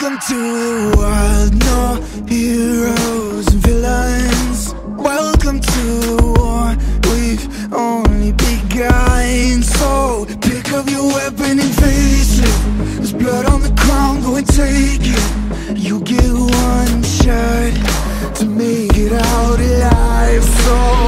to the world, no heroes and villains. Welcome to the war, we've only begun. So pick up your weapon and face it. There's blood on the ground, go and take it. You get one shot to make it out alive. So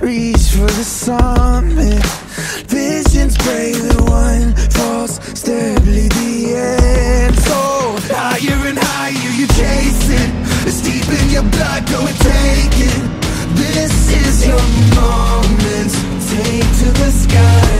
Reach for the summit. Visions break the one step, lead the end. So higher and higher you're chasing. It's deep in your blood, go and take it. This is your moment. Take to the skies,